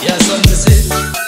Yes, I'm the same.